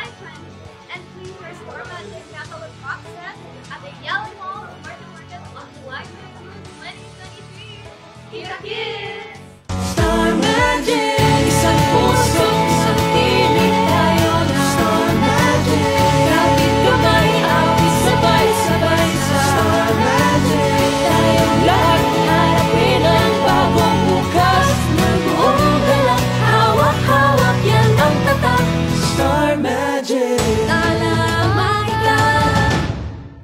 500 and please restore at the of process at the Ayala Mall of Market Market on July 22, 2023. Kira Kira!